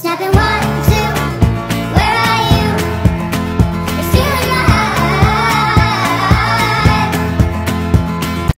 Snapping one,